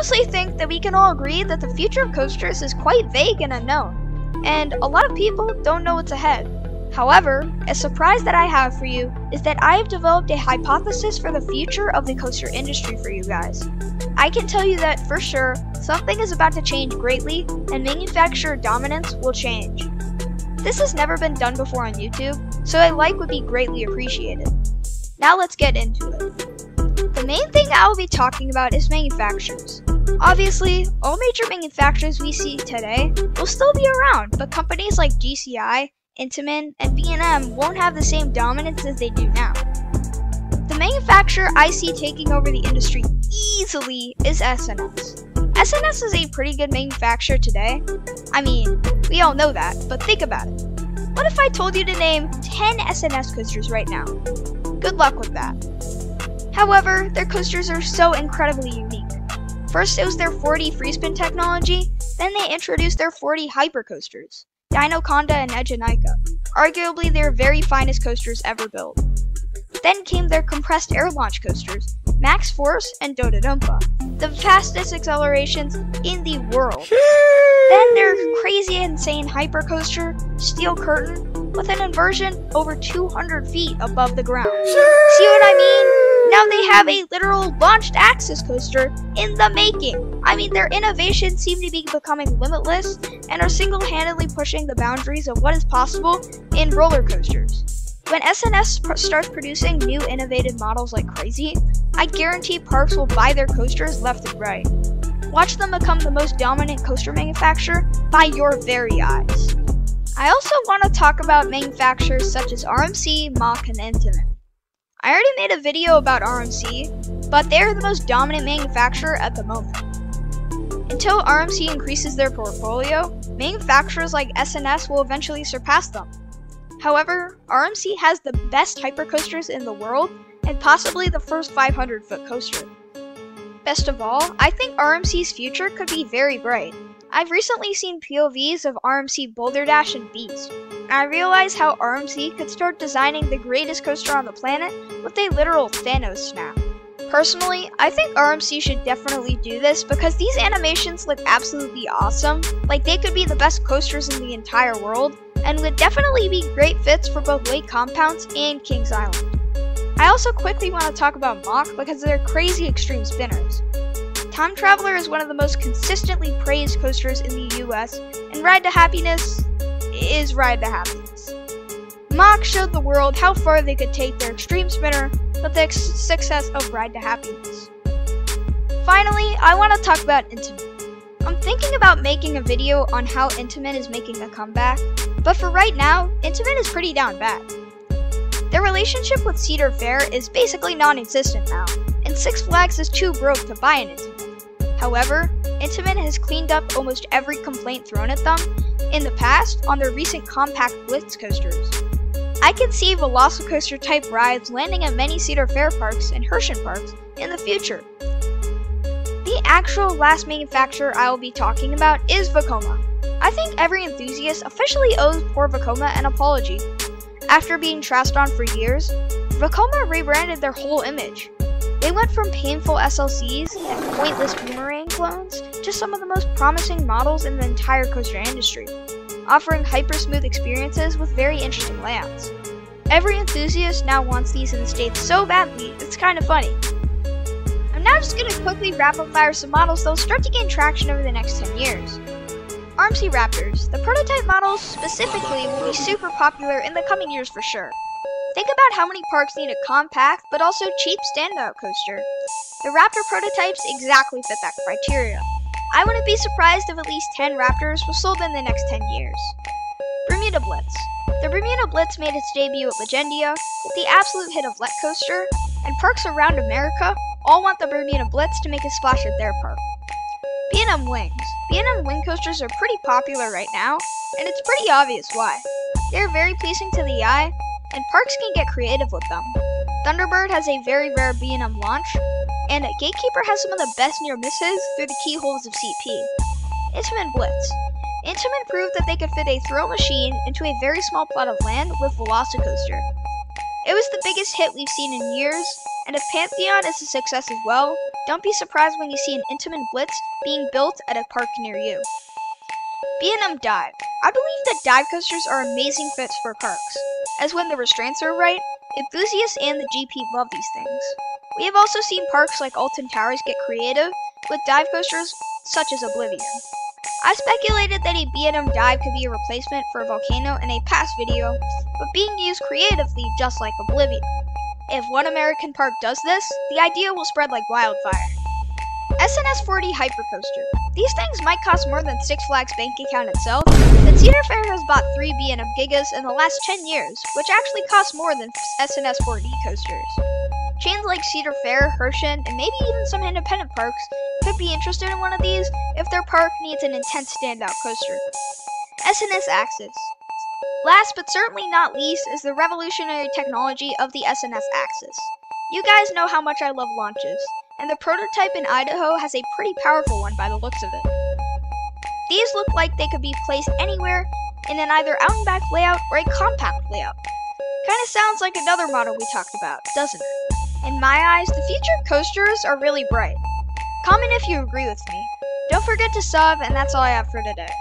honestly think that we can all agree that the future of coasters is quite vague and unknown, and a lot of people don't know what's ahead. However, a surprise that I have for you is that I have developed a hypothesis for the future of the coaster industry for you guys. I can tell you that for sure, something is about to change greatly, and manufacturer dominance will change. This has never been done before on YouTube, so a like would be greatly appreciated. Now let's get into it. The main thing I will be talking about is manufacturers. Obviously, all major manufacturers we see today will still be around, but companies like GCI, Intamin, and B&M won't have the same dominance as they do now. The manufacturer I see taking over the industry easily is S&S. S&S is a pretty good manufacturer today. I mean, we all know that, but think about it. What if I told you to name 10 S&S coasters right now? Good luck with that. However, their coasters are so incredibly unique. First, it was their 4D free spin technology, then they introduced their 4D hyper coasters, Dinoconda and Eejanaika, arguably their very finest coasters ever built. Then came their compressed air launch coasters, Maxx Force and Dodonpa, the fastest accelerations in the world. then their crazy insane hypercoaster, Steel Curtain, with an inversion over 200 feet above the ground. See what I mean? Now they have a literal launched axis coaster in the making. I mean, their innovations seem to be becoming limitless and are single-handedly pushing the boundaries of what is possible in roller coasters. When S&S pr starts producing new innovative models like crazy, I guarantee parks will buy their coasters left and right. Watch them become the most dominant coaster manufacturer by your very eyes. I also want to talk about manufacturers such as RMC, Mack, and Intamin. I already made a video about RMC, but they're the most dominant manufacturer at the moment. Until RMC increases their portfolio, manufacturers like S&S will eventually surpass them. However, RMC has the best hypercoasters in the world and possibly the first 500 foot coaster. Best of all, I think RMC's future could be very bright. I've recently seen POVs of RMC Boulder Dash and Beast, I realize how RMC could start designing the greatest coaster on the planet with a literal Thanos snap. Personally, I think RMC should definitely do this because these animations look absolutely awesome, like they could be the best coasters in the entire world, and would definitely be great fits for both Lake Compounce and Kings Island. I also quickly want to talk about Mack because they're crazy extreme spinners. Time Traveler is one of the most consistently praised coasters in the US, and Ride to Happiness is Ride to Happiness. Mack showed the world how far they could take their extreme spinner with the success of Ride to Happiness. Finally, I want to talk about Intamin. I'm thinking about making a video on how Intamin is making a comeback, but for right now, Intamin is pretty down bad. Their relationship with Cedar Fair is basically non-existent now, and Six Flags is too broke to buy an. However, Intamin has cleaned up almost every complaint thrown at them in the past on their recent compact Blitz coasters. I can see Velocicoaster type rides landing at many Cedar Fair parks and Herschend parks in the future. The actual last manufacturer I will be talking about is Vekoma. I think every enthusiast officially owes poor Vekoma an apology. After being trashed on for years, Vekoma rebranded their whole image. They went from painful SLCs and pointless boomerang clones to some of the most promising models in the entire coaster industry, offering hyper smooth experiences with very interesting layouts. Every enthusiast now wants these in the States so badly, it's kind of funny. I'm now just going to quickly rapid fire some models that will start to gain traction over the next 10 years. RMC Raptors. The prototype models specifically will be super popular in the coming years for sure. Think about how many parks need a compact but also cheap standout coaster. The Raptor prototypes exactly fit that criteria. I wouldn't be surprised if at least 10 Raptors were sold in the next 10 years. Bermuda Blitz. The Bermuda Blitz made its debut at Legendia with the absolute hit of Lech Coaster, and parks around America all want the Bermuda Blitz to make a splash at their park. B&M Wings. B&M wing coasters are pretty popular right now, and it's pretty obvious why. They're very pleasing to the eye, and parks can get creative with them. Thunderbird has a very rare B&M launch, and Gatekeeper has some of the best near misses through the keyholes of CP. Intamin Blitz. Intamin proved that they could fit a throw machine into a very small plot of land with Velocicoaster. It was the biggest hit we've seen in years, and if Pantheon is a success as well, don't be surprised when you see an Intamin Blitz being built at a park near you. B&M Dive. I believe that dive coasters are amazing fits for parks, as when the restraints are right, enthusiasts and the GP love these things. We have also seen parks like Alton Towers get creative with dive coasters such as Oblivion. I speculated that a B&M dive could be a replacement for a volcano in a past video, but being used creatively just like Oblivion. If one American park does this, the idea will spread like wildfire. S&S 4D Hypercoaster. These things might cost more than Six Flags bank account itself, but Cedar Fair has bought three B&M Gigas in the last 10 years, which actually cost more than S&S 4D coasters. Chains like Cedar Fair, Herschend, and maybe even some independent parks could be interested in one of these if their park needs an intense standout coaster. S&S Axis. Last but certainly not least is the revolutionary technology of the S&S Axis. You guys know how much I love launches, and the prototype in Idaho has a pretty powerful one by the looks of it. These look like they could be placed anywhere in an either out and back layout or a compact layout. Kinda sounds like another model we talked about, doesn't it? In my eyes, the future of coasters are really bright. Comment if you agree with me. Don't forget to sub, and that's all I have for today.